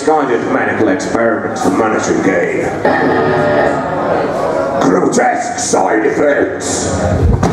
misguided medical experiments for monetary gain. Grotesque side effects.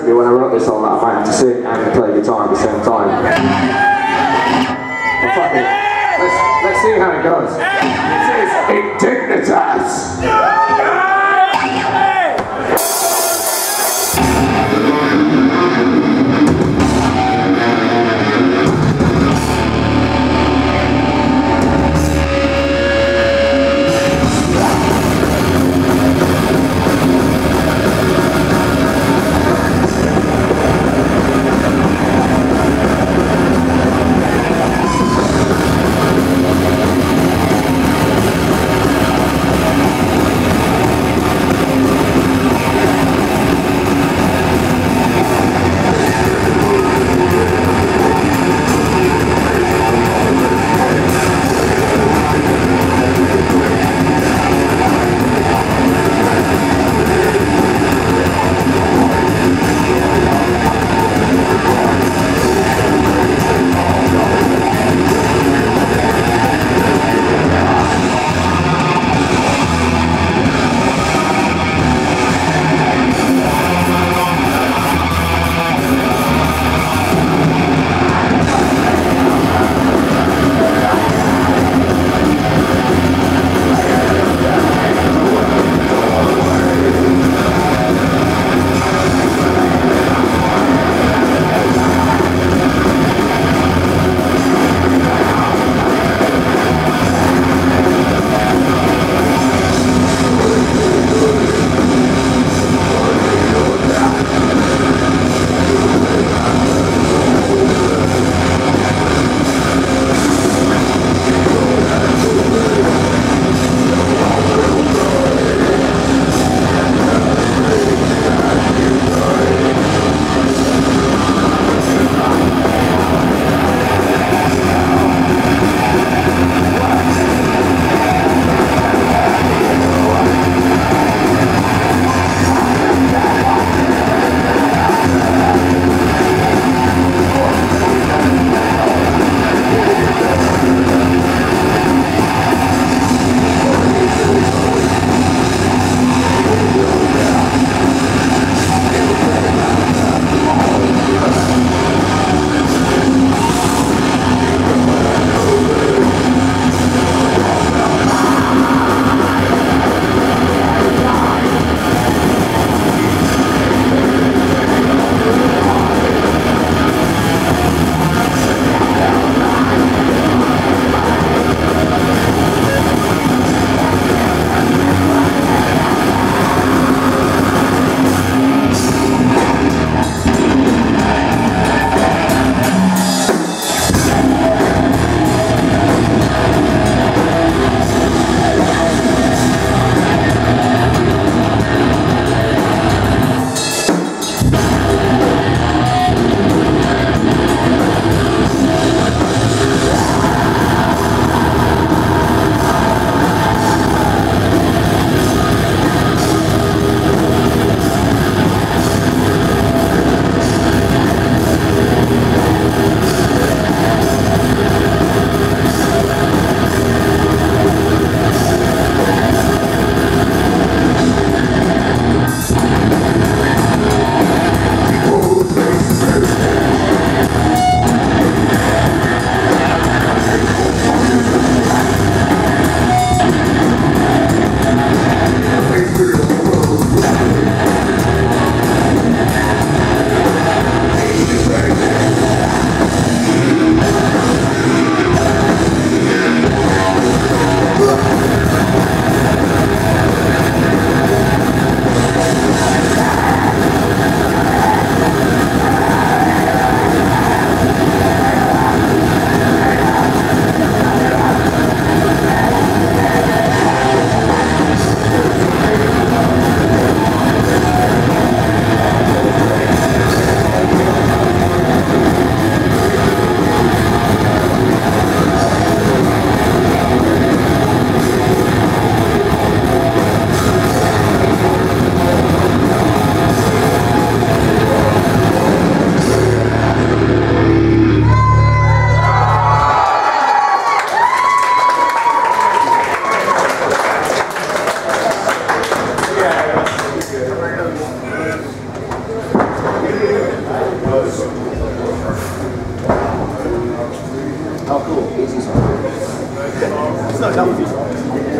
To me when I wrote this song that I might to sing and play guitar at the same time. It. Let's, let's see how it it goes. This is Indignitas.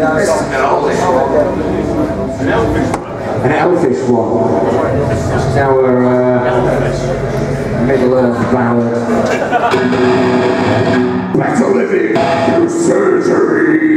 An elfish one. This is our uh, Middle Earth ballad. To living through surgery.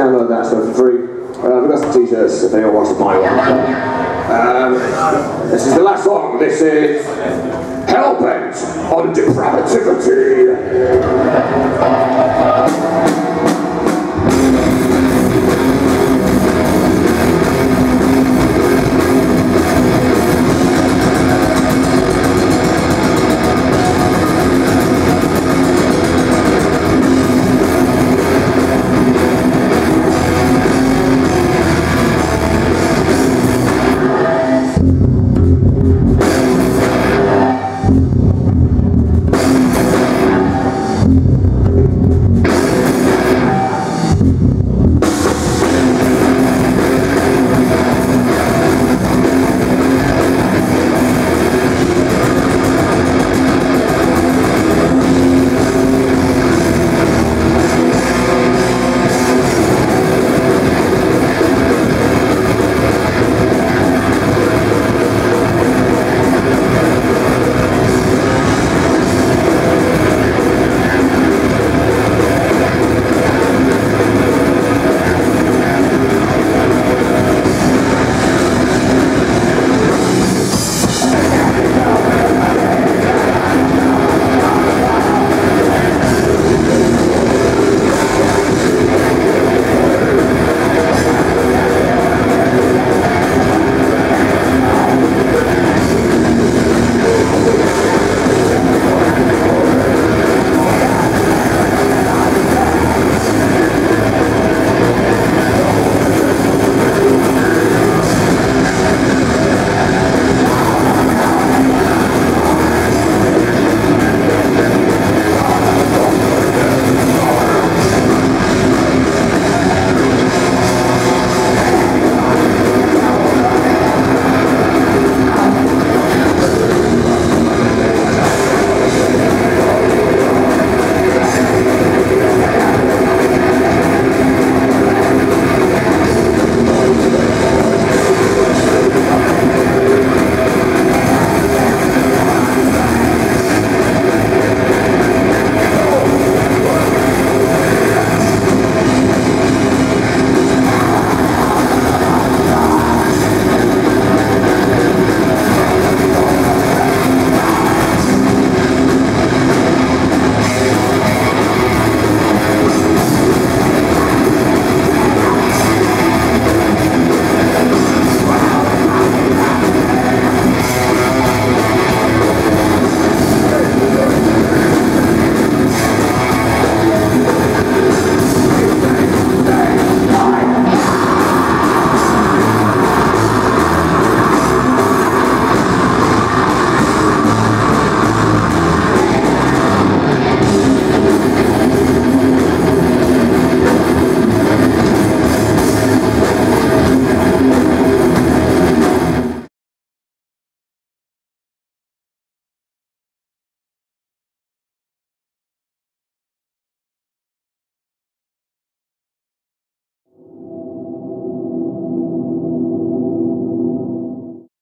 Download that for free. Uh, we've got some t-shirts if anyone wants to buy one. Um, this is the last song. This is Hellbent on Depravity.